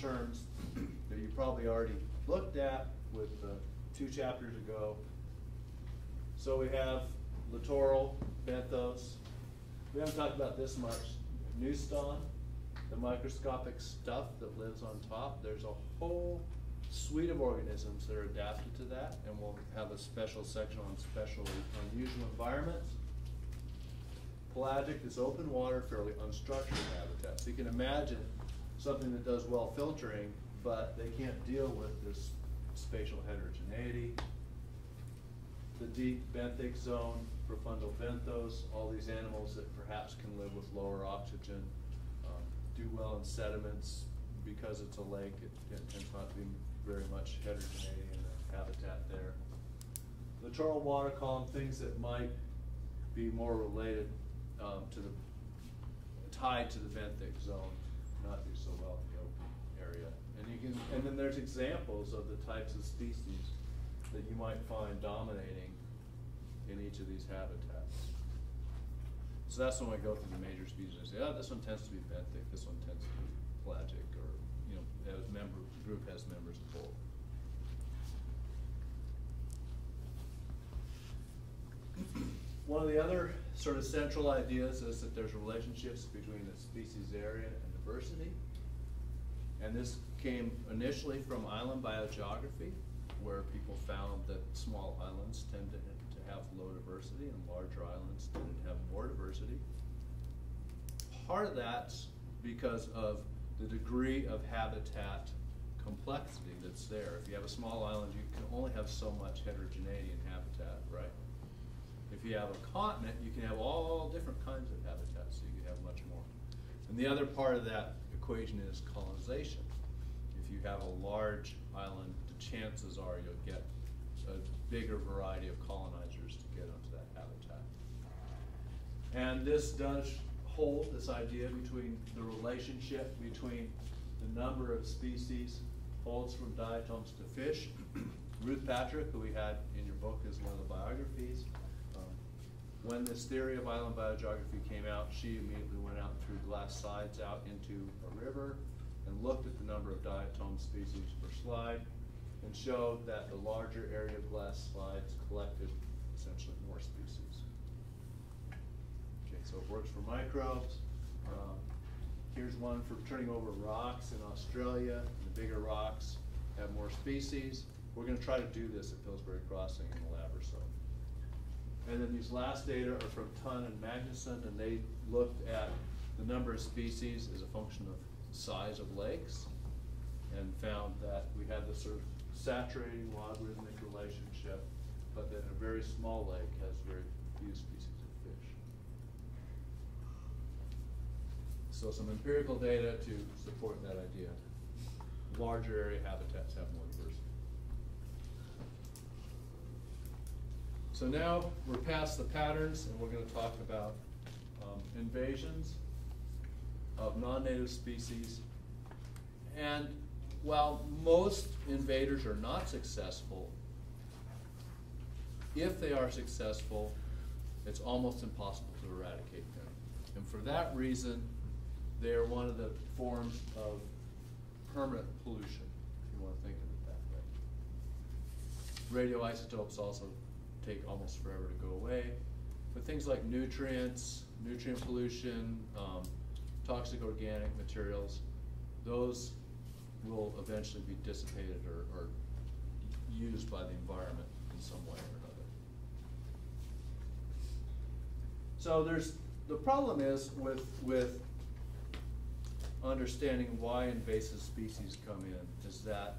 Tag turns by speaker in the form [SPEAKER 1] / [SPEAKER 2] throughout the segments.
[SPEAKER 1] terms that you probably already looked at with the two chapters ago. So we have littoral, benthos. We haven't talked about this much. Neuston, the microscopic stuff that lives on top. There's a whole suite of organisms that are adapted to that, and we'll have a special section on special unusual environments. Pelagic is open water, fairly unstructured habitat. So you can imagine something that does well filtering, but they can't deal with this spatial heterogeneity. The deep benthic zone, profundal benthos, all these animals that perhaps can live with lower oxygen, um, do well in sediments. Because it's a lake, it, it tends not to be very much heterogeneity in the habitat there. The Littoral water column, things that might be more related um, to the, tied to the benthic zone, not do so well in the open area. And you can, and then there's examples of the types of species that you might find dominating in each of these habitats. So that's when I go through the major species, I say, oh, this one tends to be benthic, this one tends to be pelagic, or, you know, as member, group has members of both. One of the other sort of central ideas is that there's relationships between the species area and And this came initially from island biogeography, where people found that small islands tended to have low diversity and larger islands tended to have more diversity. Part of that's because of the degree of habitat complexity that's there. If you have a small island, you can only have so much heterogeneity in habitat, right? If you have a continent, you can have all different kinds of habitats, so you can have much more. And the other part of that equation is colonization. If you have a large island, the chances are you'll get a bigger variety of colonizers to get onto that habitat. And this does hold this idea between the relationship between the number of species holds from diatoms to fish. Ruth Patrick, who we had in your book as one of the biographies, when this theory of island biogeography came out, she immediately went out and threw glass slides out into a river and looked at the number of diatom species per slide and showed that the larger area of glass slides collected essentially more species. Okay, so it works for microbes. Um, here's one for turning over rocks in Australia. The bigger rocks have more species. We're going to try to do this at Pillsbury Crossing in the lab or so. And then these last data are from Tonn and Magnuson, and they looked at the number of species as a function of size of lakes, and found that we had this sort of saturating logarithmic relationship, but that a very small lake has very few species of fish. So some empirical data to support that idea. Larger area habitats have more diversity. So now we're past the patterns and we're going to talk about um, invasions of non-native species. And while most invaders are not successful, if they are successful, it's almost impossible to eradicate them. And for that reason, they are one of the forms of permanent pollution, if you want to think of it that way. Radioisotopes also take almost forever to go away. But things like nutrients, nutrient pollution, um, toxic organic materials, those will eventually be dissipated or, or used by the environment in some way or another. So there's, the problem is with, with understanding why invasive species come in is that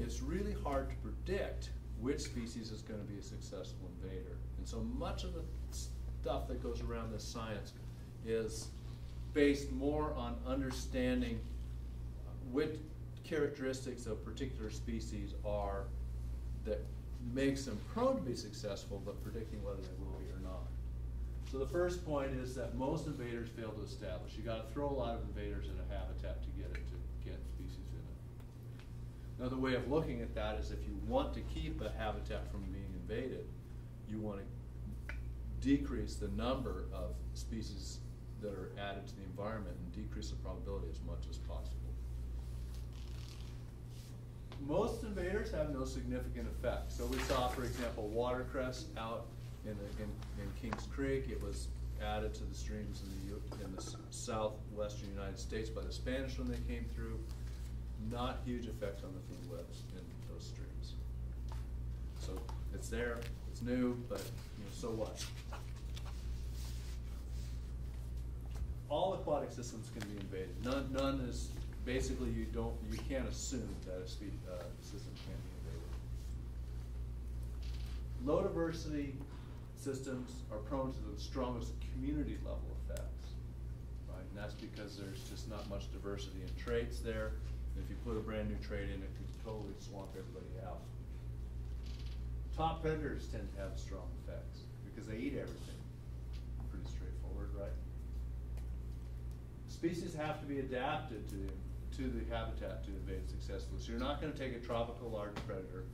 [SPEAKER 1] it's really hard to predict which species is going to be a successful invader. And so much of the stuff that goes around this science is based more on understanding what characteristics of particular species are that makes them prone to be successful, but predicting whether they will be or not. So the first point is that most invaders fail to establish. You got to throw a lot of invaders in a habitat to get it to Another way of looking at that is if you want to keep a habitat from being invaded, you want to decrease the number of species that are added to the environment and decrease the probability as much as possible. most invaders have no significant effect. So we saw, for example, watercress out in the, in, in Kings Creek. It was added to the streams in the, in the southwestern United States by the Spanish when they came through. Not huge effect on the food webs in those streams. So it's there, it's new, but, you know, so what? All aquatic systems can be invaded. None, none is, basically, you don't, you can't assume that a uh, system can't be invaded. Low diversity systems are prone to the strongest community level effects, right? And that's because there's just not much diversity in traits there. If you put a brand new trade in, it could totally swamp everybody out. Top predators tend to have strong effects because they eat everything. Pretty straightforward, right? Species have to be adapted to the, to the habitat to invade successfully. So you're not gonna take a tropical large predator,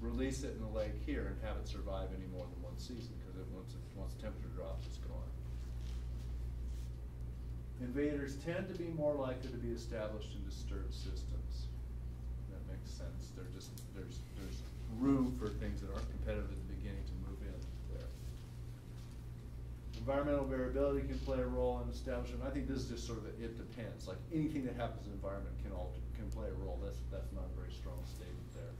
[SPEAKER 1] release it in the lake here and have it survive any more than one season, because once, once the temperature drops, it's. Invaders tend to be more likely to be established in disturbed systems. That makes sense. They're just, there's, there's room for things that aren't competitive at the beginning to move in there. Environmental variability can play a role in establishment. I think this is just sort of, a- it depends, like anything that happens in the environment can alter, can play a role. That's, that's not a very strong statement there.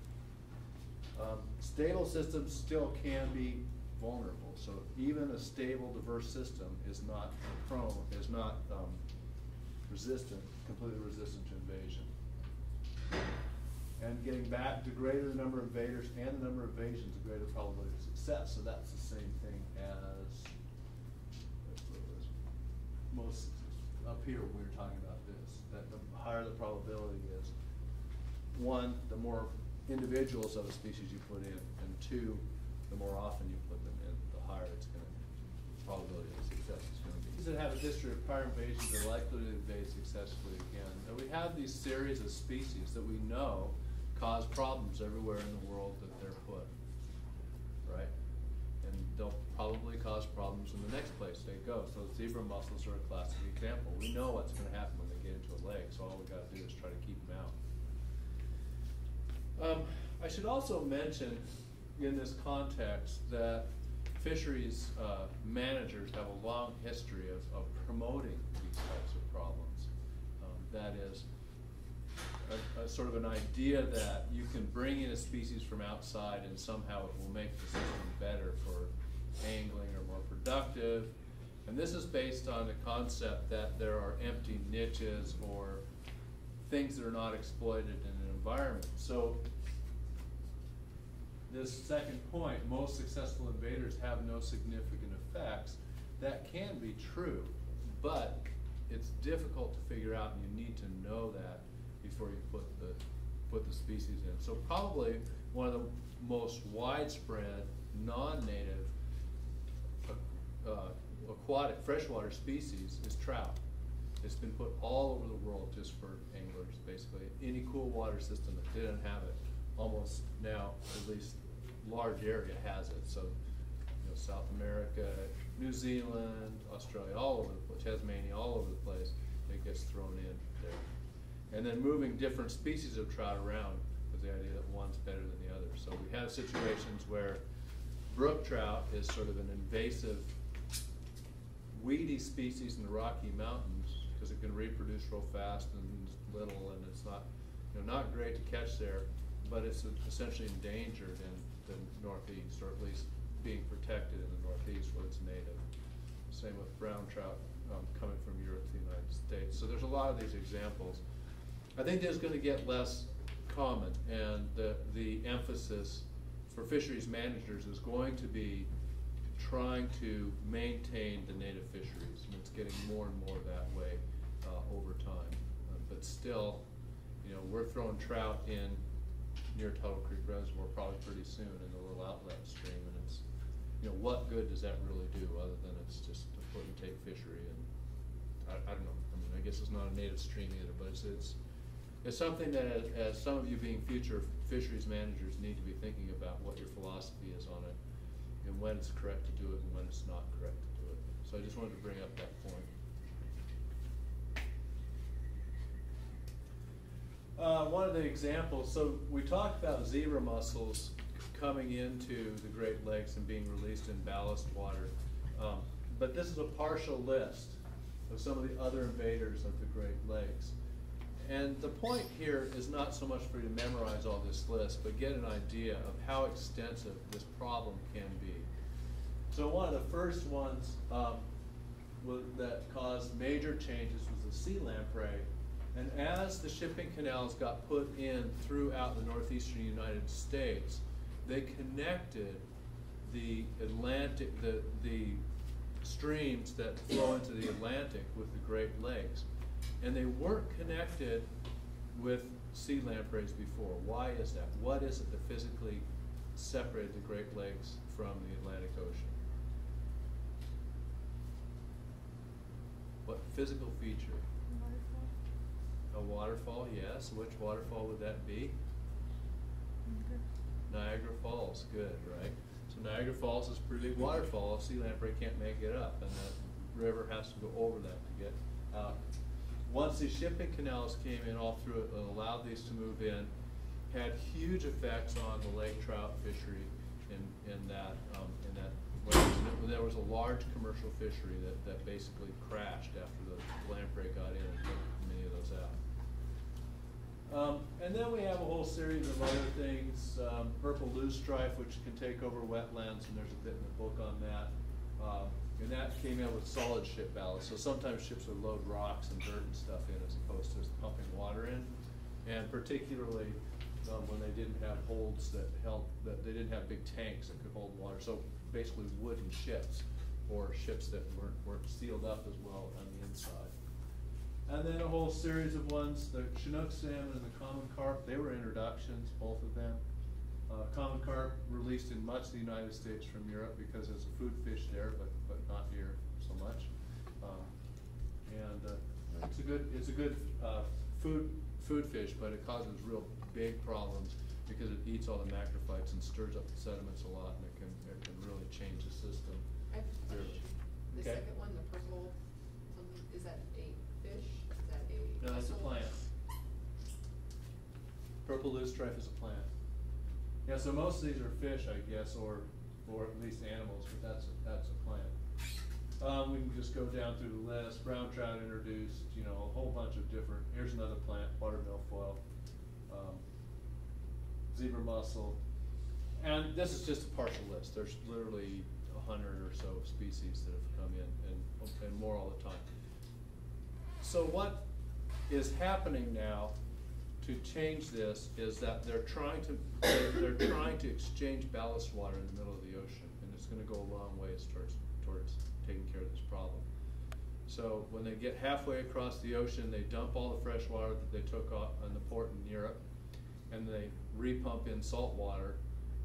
[SPEAKER 1] Um, stable systems still can be vulnerable, so even a stable, diverse system is not prone, is not, um, resistant, completely resistant to invasion. And getting back, the greater the number of invaders and the number of invasions, the greater probability of success, so that's the same thing as, most, up here, we were talking about this, that the higher the probability is, one, the more individuals of a species you put in, and two, the more often you put them higher it's gonna, probability of success is gonna be. Species that have a history of prior invasions are likely to invade successfully again. And we have these series of species that we know cause problems everywhere in the world that they're put, right? And they'll probably cause problems in the next place they go. So zebra mussels are a classic example. We know what's gonna happen when they get into a lake, so all we gotta do is try to keep them out. Um, I should also mention in this context that fisheries, uh, managers have a long history of, of promoting these types of problems. Um, that is, a, a sort of an idea that you can bring in a species from outside and somehow it will make the system better for angling or more productive. And this is based on the concept that there are empty niches or things that are not exploited in an environment. So this second point, most successful invaders have no significant effects, that can be true, but it's difficult to figure out and you need to know that before you put the, put the species in. So probably one of the most widespread, non-native uh, aquatic freshwater species is trout. It's been put all over the world just for anglers, basically. Any cool water system that didn't have it, almost now, at least large area has it. So, you know, South America, New Zealand, Australia, all over the place, Tasmania, all over the place, it gets thrown in there. And then moving different species of trout around with the idea that one's better than the other. So we have situations where brook trout is sort of an invasive weedy species in the Rocky Mountains because it can reproduce real fast and little and it's not, you know, not great to catch there, but it's essentially endangered in the northeast, or at least being protected in the northeast where it's native. Same with brown trout um, coming from Europe to the United States. So there's a lot of these examples. I think there's gonna get less common and the, the emphasis for fisheries managers is going to be trying to maintain the native fisheries, and it's getting more and more that way uh, over time. Uh, But still, you know, we're throwing trout in near Tuttle Creek Reservoir probably pretty soon in the little outlet stream, and it's, you know, what good does that really do, other than it's just a put and take fishery, and I, I don't know, I mean, I guess it's not a native stream either, but it's, it's, it's something that, as, as some of you being future fisheries managers need to be thinking about what your philosophy is on it, and when it's correct to do it and when it's not correct to do it. So I just wanted to bring up that point. Uh, one of the examples, so we talked about zebra mussels coming into the Great Lakes and being released in ballast water. Um, but this is a partial list of some of the other invaders of the Great Lakes. And the point here is not so much for you to memorize all this list, but get an idea of how extensive this problem can be. So one of the first ones um, that caused major changes was the sea lamprey. And as the shipping canals got put in throughout the northeastern United States, they connected the Atlantic, the, the streams that flow into the Atlantic with the Great Lakes. And they weren't connected with sea lampreys before. Why is that? What is it that physically separated the Great Lakes from the Atlantic Ocean? What physical feature? A waterfall, yes. Which waterfall would that be? Niagara Falls, good, right? So Niagara Falls is pretty big waterfall, sea lamprey can't make it up, and the river has to go over that to get out. Once these shipping canals came in all through it, and allowed these to move in, had huge effects on the lake trout fishery in, in that, um, in that There was a large commercial fishery that, that basically crashed after the lamprey got in and took many of those out. Um, and then we have a whole series of other things, um, purple loosestrife, which can take over wetlands, and there's a bit in the book on that. Um, and that came in with solid ship ballast, so sometimes ships would load rocks and dirt and stuff in as opposed to pumping water in. And particularly, um, when they didn't have holds that held, that they didn't have big tanks that could hold water, so basically wooden ships, or ships that weren't, weren't sealed up as well on the inside. And then a whole series of ones, the Chinook salmon and the common carp, they were introductions, both of them. Uh, common carp released in much of the United States from Europe because it's a food fish there, but, but not here so much. Um, And, uh, it's a good, it's a good, uh, food, food fish, but it causes real big problems because it eats all the macrophytes and stirs up the sediments a lot and it can, it can really change the system.
[SPEAKER 2] I have a
[SPEAKER 1] severely.
[SPEAKER 2] question. The
[SPEAKER 1] Okay.
[SPEAKER 2] second one, the purple, something, is that a fish? Is that a?
[SPEAKER 1] No, that's a
[SPEAKER 2] mussel?
[SPEAKER 1] plant. Purple loosestrife is a plant. Yeah, so most of these are fish, I guess, or, or at least animals, but that's, a- that's a plant. Um, we can just go down through the list, brown trout introduced, you know, a whole bunch of different, here's another plant, water milfoil, um, zebra mussel. And this is just a partial list, there's literally a hundred or so species that have come in, and, and more all the time. So what is happening now to change this is that they're trying to, they're, they're trying to exchange ballast water in the middle of the ocean, and it's gonna go a long ways towards, towards taking care of this problem. So when they get halfway across the ocean, they dump all the fresh water that they took off on the port in Europe, and they repump in salt water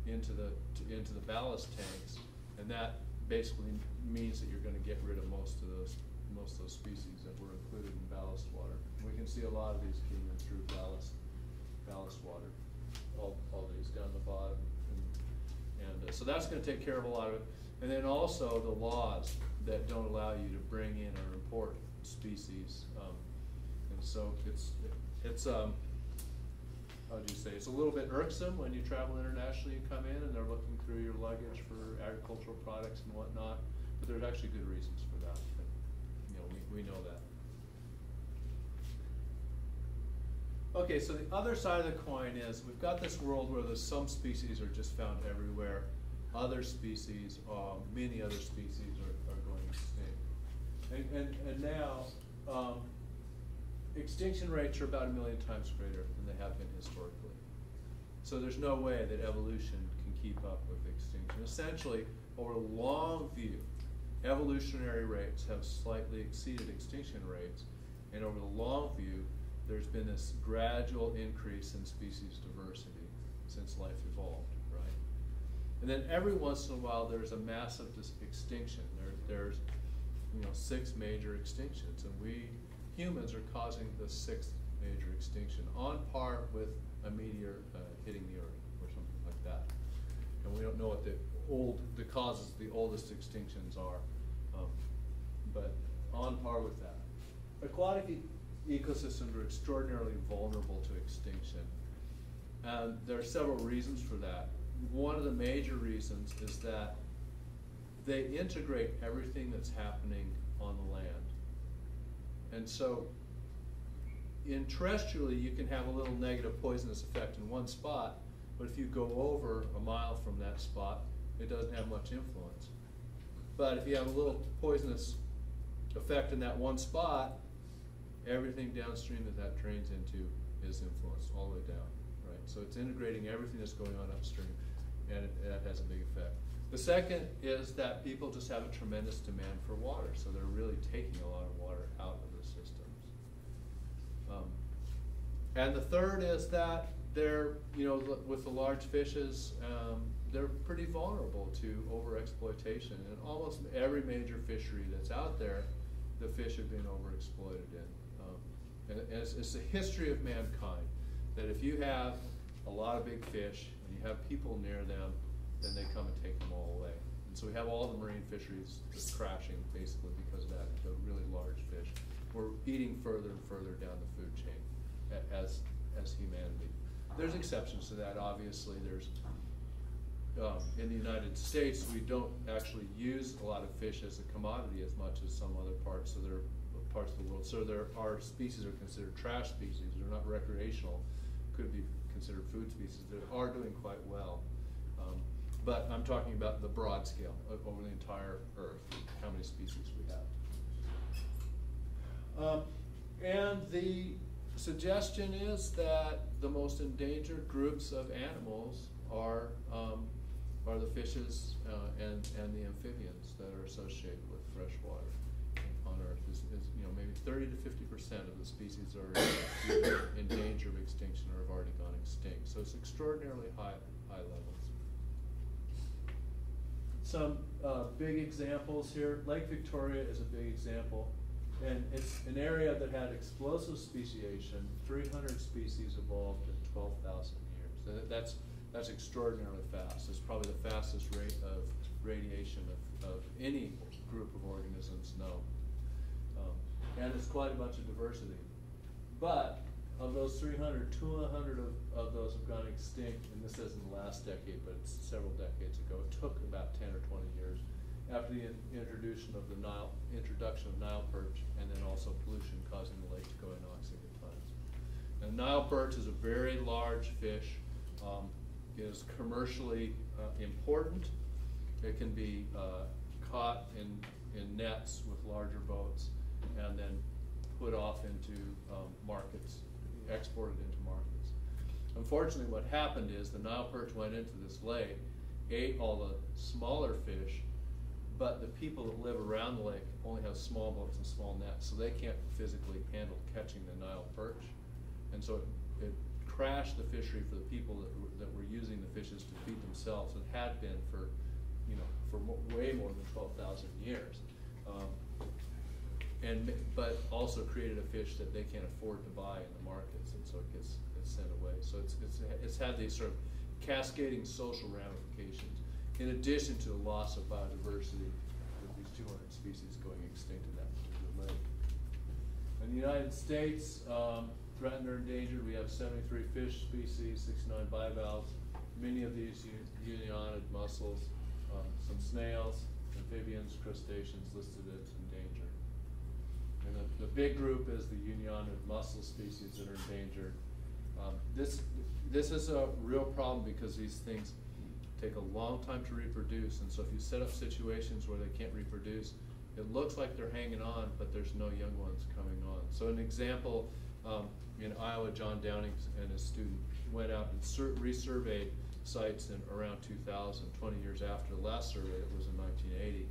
[SPEAKER 1] into the, to- into the ballast tanks, and that basically means that you're gonna get rid of most of those, most of those species that were included in ballast water. We can see a lot of these came in through ballast, ballast water, all, all these down the bottom. And, and uh, so that's gonna take care of a lot of it. And then also the laws that don't allow you to bring in or import species. Um, and so it's, it's, um, how'd you say, it's a little bit irksome when you travel internationally and come in and they're looking through your luggage for agricultural products and whatnot. But there's actually good reasons for that, but, you know, we, we know that. Okay, so the other side of the coin is, we've got this world where there's some species are just found everywhere. Other species, um, many other species are, are going extinct. And, and, and now, um, extinction rates are about a million times greater than they have been historically. So there's no way that evolution can keep up with extinction. Essentially, over a long view, evolutionary rates have slightly exceeded extinction rates. And over the long view, there's been this gradual increase in species diversity since life evolved, right? And then every once in a while, there's a massive extinction. There, there's, you know, six major extinctions, and we humans are causing the sixth major extinction, on par with a meteor uh, hitting the Earth or something like that. And we don't know what the old, the causes, the oldest extinctions are, um, but on par with that. Aquatic e- ecosystems are extraordinarily vulnerable to extinction. And there are several reasons for that. One of the major reasons is that they integrate everything that's happening on the land. And so, in terrestrially, you can have a little negative poisonous effect in one spot, but if you go over a mile from that spot, it doesn't have much influence. But if you have a little poisonous effect in that one spot, everything downstream that that drains into is influenced all the way down, right? So it's integrating everything that's going on upstream, and it, that has a big effect. The second is that people just have a tremendous demand for water, so they're really taking a lot of water out of the systems. Um, and the third is that they're, you know, with the large fishes, um, they're pretty vulnerable to overexploitation. And almost every major fishery that's out there, the fish have been overexploited in. Um, and it's, it's the history of mankind that if you have a lot of big fish and you have people near them, then they come and take them all away. And so we have all the marine fisheries crashing basically because of that, the really large fish. We're eating further and further down the food chain as, as humanity. There's exceptions to that, obviously. There's, um, in the United States, we don't actually use a lot of fish as a commodity as much as some other parts of their, parts of the world. So there are species are considered trash species, they're not recreational, could be considered food species that are doing quite well. Um, But I'm talking about the broad scale, over the entire earth, how many species we have. Um, and the suggestion is that the most endangered groups of animals are, um, are the fishes, uh, and, and the amphibians that are associated with fresh water on Earth. Is, is, you know, maybe thirty to fifty percent of the species are in danger of extinction or have already gone extinct. So it's extraordinarily high, high levels. Some uh, big examples here. Lake Victoria is a big example. And it's an area that had explosive speciation. 300 species evolved in 12,000 years. That's, that's extraordinarily fast. It's probably the fastest rate of radiation of, of any group of organisms known. Um, and it's quite a bunch of diversity. But of those 300, 200 of, of those have gone extinct, and this isn't the last decade, but it's several decades ago. It took about 10 or 20 years after the in- introduction of the Nile, introduction of Nile perch, and then also pollution causing the lake to go anoxic at times. And Nile perch is a very large fish, um, is commercially uh, important. It can be uh, caught in, in nets with larger boats and then put off into um, markets, exported into markets. Unfortunately, what happened is the Nile perch went into this lake, ate all the smaller fish, but the people that live around the lake only have small boats and small nets, so they can't physically handle catching the Nile perch. And so it, it crashed the fishery for the people that were, that were using the fishes to feed themselves and had been for, you know, for way more than twelve thousand years. Um, and, but also created a fish that they can't afford to buy in the markets, and so it gets, gets sent away. So it's, it's, it's had these sort of cascading social ramifications, in addition to the loss of biodiversity with these two hundred species going extinct in that particular lake. In the United States, um, threatened or endangered, we have seventy-three fish species, sixty-nine bivalves, many of these unionid mussels, um, some snails, amphibians, crustaceans listed as endangered. And the, the big group is the unionid mussel species that are endangered. Um, this, this is a real problem because these things take a long time to reproduce, and so if you set up situations where they can't reproduce, it looks like they're hanging on, but there's no young ones coming on. So an example, um, in Iowa, John Downing and his student went out and sur- resurveyed sites in around 2000, 20 years after the last survey that was in nineteen eighty.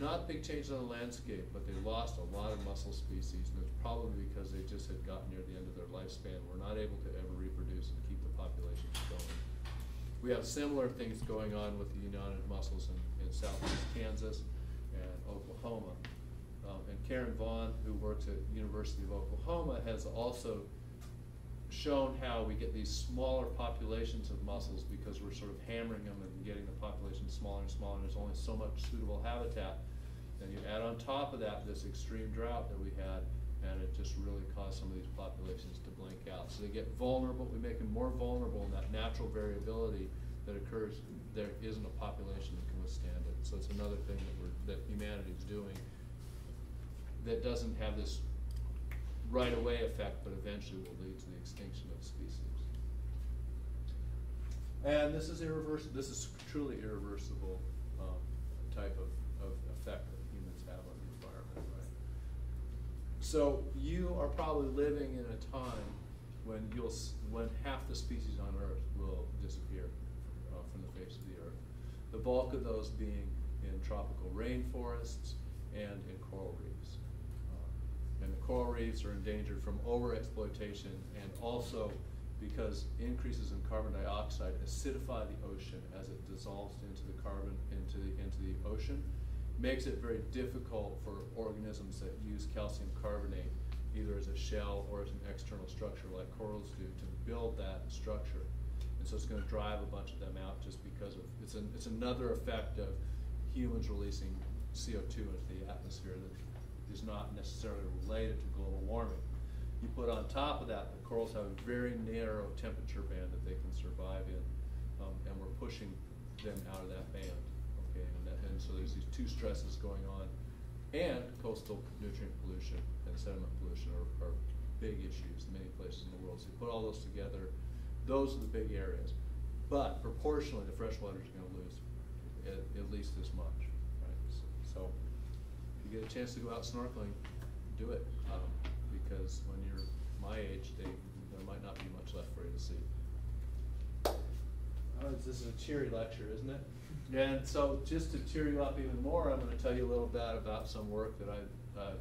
[SPEAKER 1] Not big change on the landscape, but they lost a lot of mussel species, and it's probably because they just had gotten near the end of their lifespan, were not able to ever reproduce and keep the populations going. We have similar things going on with the unionid mussels in, in southeast Kansas and Oklahoma. Um, and Caryn Vaughn, who works at University of Oklahoma, has also shown how we get these smaller populations of mussels because we're sort of hammering them and getting the population smaller and smaller, and there's only so much suitable habitat. And you add on top of that this extreme drought that we had, And it just really caused some of these populations to blink out. So they get vulnerable, we make them more vulnerable in that natural variability that occurs, there isn't a population that can withstand it. So it's another thing that we're, that humanity's doing that doesn't have this right-away effect, but eventually will lead to the extinction of species. And this is irreversible, this is truly irreversible, um, type of, of effect that humans have on the environment, right? So you are probably living in a time when you'll, when half the species on Earth will disappear uh, from the face of the Earth. The bulk of those being in tropical rainforests and in coral reefs. Uh, And the coral reefs are endangered from overexploitation and also because increases in carbon dioxide acidify the ocean as it dissolves into the carbon, into the, into the ocean. Makes it very difficult for organisms that use calcium carbonate either as a shell or as an external structure like corals do to build that structure. And so it's gonna drive a bunch of them out just because of, it's an, it's another effect of humans releasing CO two into the atmosphere that is not necessarily related to global warming. You put on top of that, the corals have a very narrow temperature band that they can survive in, um, and we're pushing them out of that band? And so there's these two stresses going on, and coastal nutrient pollution and sediment pollution are, are big issues in many places in the world. So you put all those together, those are the big areas. But proportionally, the freshwater is gonna lose at, at least as much, right? So, if you get a chance to go out snorkeling, do it, um, because when you're my age, they, there might not be much left for you to see. Oh, this is a cheery lecture, isn't it? And so, just to cheer you up even more, I'm gonna tell you a little bit about some work that I've,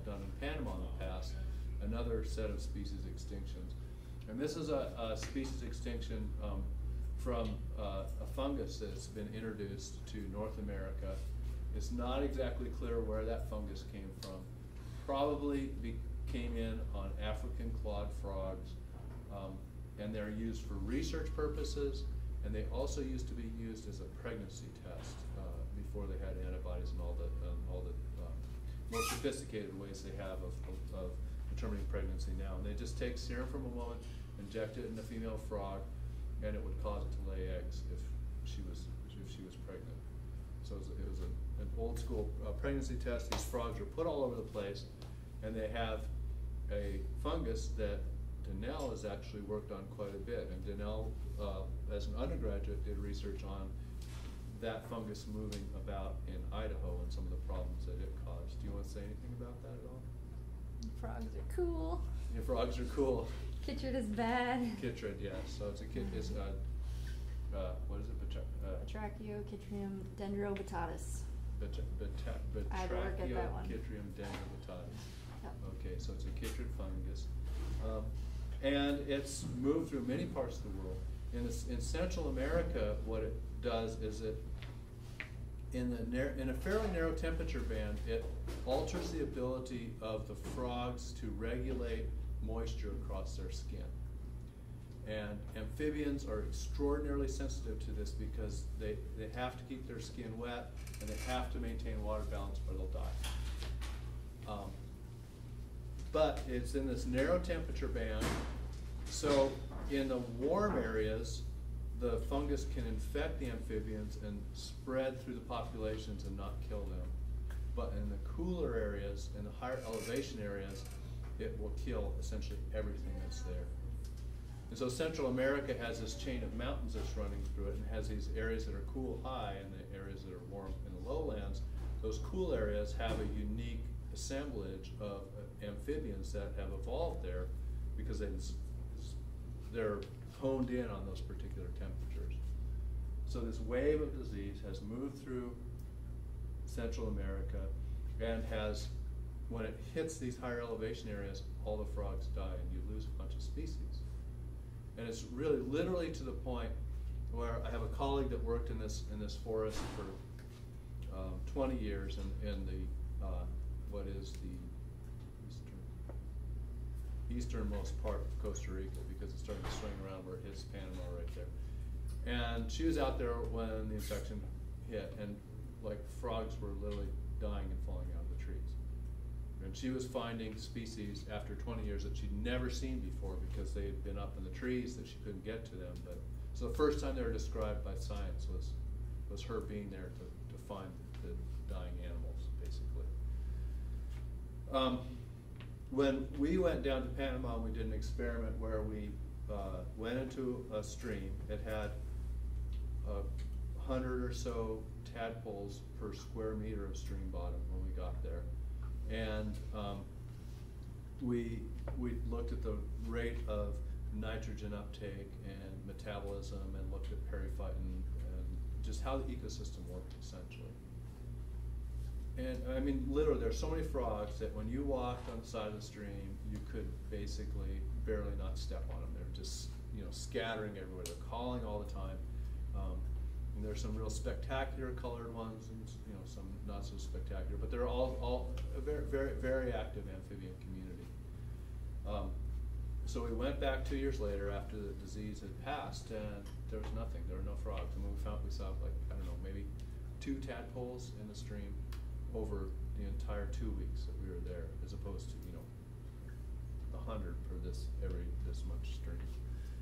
[SPEAKER 1] done in Panama in the past, another set of species extinctions. And this is a, a species extinction, um, from, uh, a fungus that's been introduced to North America. It's not exactly clear where that fungus came from. Probably came in on African clawed frogs, um, and they're used for research purposes, and they also used to be used as a pregnancy test, uh, before they had antibodies and all the, um, all the, um, more sophisticated ways they have of, of, of determining pregnancy now. And they just take serum from a woman, inject it in a female frog, and it would cause it to lay eggs if she was, if she was pregnant. So it was, it was a, an old school uh, pregnancy test. These frogs are put all over the place, and they have a fungus that Donnell has actually worked on quite a bit. And Donnell, uh, as an undergraduate, did research on that fungus moving about in Idaho and some of the problems that it caused. Do you want to say anything about that at all?
[SPEAKER 3] Frogs are cool.
[SPEAKER 1] Yeah, frogs are cool.
[SPEAKER 3] Chytrid is bad.
[SPEAKER 1] Chytrid, yes. So it's a kid. It's uh, uh, what is it? Batra- uh,
[SPEAKER 3] Batrachio, Chytrium, dendrobatatus.
[SPEAKER 1] Bata- bata-
[SPEAKER 3] I had to work at that one.
[SPEAKER 1] Batrachio-chytrium dendrobatatus.
[SPEAKER 3] Yep.
[SPEAKER 1] Okay, so it's a chytrid fungus. Um, and it's moved through many parts of the world. In, in Central America, what it does is it, in, the in a fairly narrow temperature band, it alters the ability of the frogs to regulate moisture across their skin. And amphibians are extraordinarily sensitive to this because they, they have to keep their skin wet and they have to maintain water balance or they'll die. Um, but it's in this narrow temperature band, so in the warm areas, the fungus can infect the amphibians and spread through the populations and not kill them. But in the cooler areas, in the higher elevation areas, it will kill essentially everything that's there. And so Central America has this chain of mountains that's running through it and has these areas that are cool high and the areas that are warm in the lowlands. Those cool areas have a unique assemblage of amphibians that have evolved there because they, they're honed in on those particular temperatures. So this wave of disease has moved through Central America and has, when it hits these higher elevation areas, all the frogs die and you lose a bunch of species. And it's really literally to the point where I have a colleague that worked in this, in this forest for um, twenty years in, in the, uh, what is the easternmost part of Costa Rica, because it started to swing around where it hits Panama right there. And she was out there when the infection hit, and like frogs were literally dying and falling out of the trees. And she was finding species after twenty years that she'd never seen before because they had been up in the trees that she couldn't get to them. But, so the first time they were described by science was, was her being there to, to find the dying animals, basically. Um, when we went down to Panama, and we did an experiment where we, uh, went into a stream, it had a hundred or so tadpoles per square meter of stream bottom when we got there. And, um, we, we looked at the rate of nitrogen uptake and metabolism and looked at periphyton and just how the ecosystem worked essentially. And I mean, literally, there's so many frogs that when you walked on the side of the stream, you could basically barely not step on them. They're just, you know, scattering everywhere. They're calling all the time. Um, and there's some real spectacular colored ones and, you know, some not so spectacular, but they're all, all a very, very, very active amphibian community. Um, so we went back two years later after the disease had passed and there was nothing. There were no frogs. And we found, we saw like, I don't know, maybe two tadpoles in the stream over the entire two weeks that we were there, as opposed to, you know, a hundred for this, every, this much stream.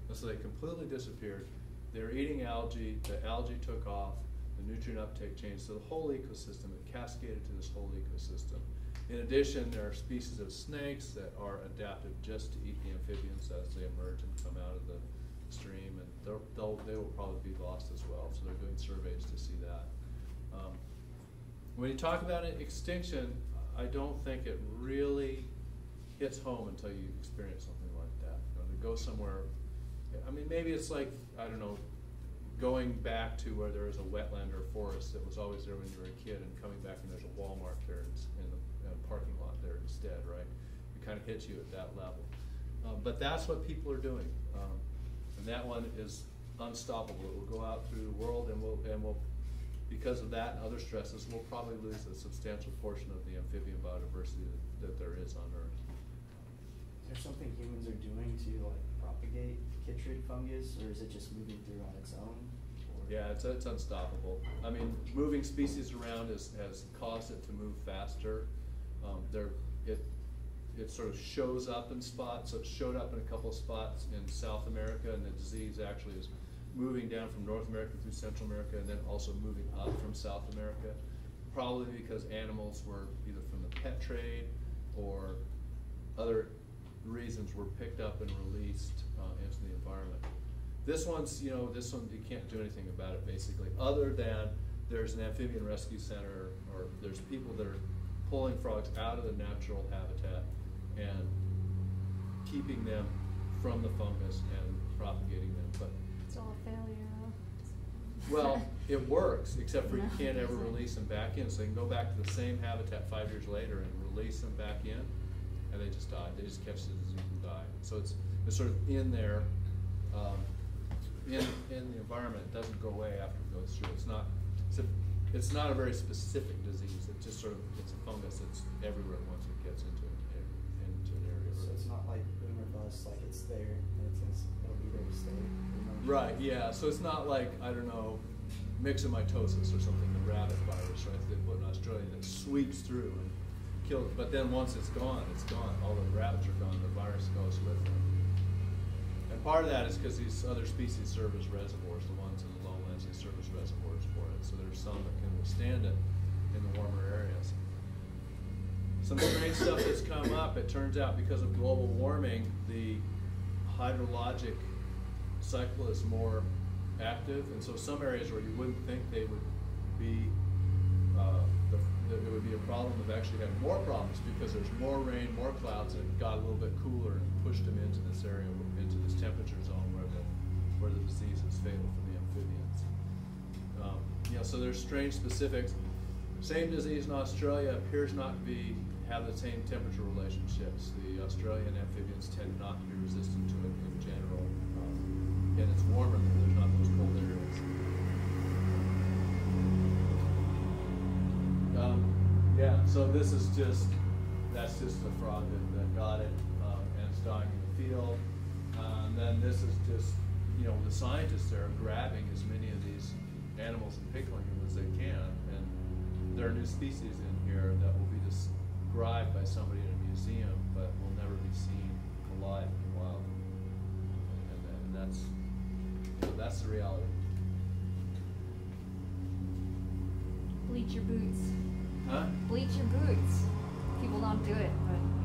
[SPEAKER 1] And so they completely disappeared. They were eating algae, the algae took off, the nutrient uptake changed, so the whole ecosystem, it cascaded to this whole ecosystem. In addition, there are species of snakes that are adapted just to eat the amphibians as they emerge and come out of the stream, and they'll, they'll, they will probably be lost as well, so they're doing surveys to see that. Um, when you talk about an extinction, I don't think it really hits home until you experience something like that. You know, to go somewhere, I mean, maybe it's like, I don't know, going back to where there is a wetland or forest that was always there when you were a kid and coming back and there's a Walmart there the uh, parking lot there instead, right? It kind of hits you at that level. Um, but that's what people are doing. Um, and that one is unstoppable. It will go out through the world and will, and will because of that and other stresses, we'll probably lose a substantial portion of the amphibian biodiversity that, that there is on Earth.
[SPEAKER 4] Is there something humans are doing to like propagate chytrid fungus, or is it just moving through on its own? or-
[SPEAKER 1] Yeah, it's, it's unstoppable. I mean, moving species around has, has caused it to move faster. Um, there, it, it sort of shows up in spots, so it showed up in a couple of spots in South America, and the disease actually is moving down from North America through Central America, and then also moving up from South America. Probably because animals were either from the pet trade or other reasons were picked up and released uh, into the environment. This one's, you know, this one, you can't do anything about it basically, other than there's an amphibian rescue center or there's people that are pulling frogs out of the natural habitat and keeping them from the fungus and propagating them. But
[SPEAKER 3] A failure.
[SPEAKER 1] well, it works, except for you can't ever release them back in, so they can go back to the same habitat five years later and release them back in, and they just die, they just catch the disease and die. So it's, it's sort of in there, um, in, in the environment, it doesn't go away after it goes through, it's not, it's a, it's not a very specific disease, it's just sort of, it's a fungus that's everywhere once it gets into an,
[SPEAKER 4] it's not like boom or bust, like it's there and it's it'll be there to stay.
[SPEAKER 1] Right, yeah, so it's not like, I don't know, myxomatosis or something, the rabbit virus, right, they put in Australia that sweeps through and kills, but then once it's gone, it's gone, all the rabbits are gone, the virus goes with them. And part of that is because these other species serve as reservoirs, the ones in the lowlands, they serve as reservoirs for it, so there's some that can withstand it in the warmer areas. Some strange stuff that's come up, it turns out because of global warming, the hydrologic cycle is more active, and so some areas where you wouldn't think they would be, uh, the, it would be a problem, have actually had more problems because there's more rain, more clouds, and it got a little bit cooler and pushed them into this area, into this temperature zone where the, where the disease is fatal for the amphibians. Um, know, so there's strange specifics. Same disease in Australia appears not to be, have the same temperature relationships. The Australian amphibians tend not to be resistant to it in general. Um, and it's warmer there, there's not those cold areas. Um, yeah, so this is just, that's just the frog that, that got it, um, and it's dying in the field. Uh, and then this is just, you know, the scientists are grabbing as many of these animals and pickling them as they can. And there are new species in here that will described by somebody in a museum, but will never be seen alive in the wild. And, and that's, you know, that's the reality.
[SPEAKER 3] Bleach your boots.
[SPEAKER 1] Huh?
[SPEAKER 3] Bleach your boots. People don't do it, but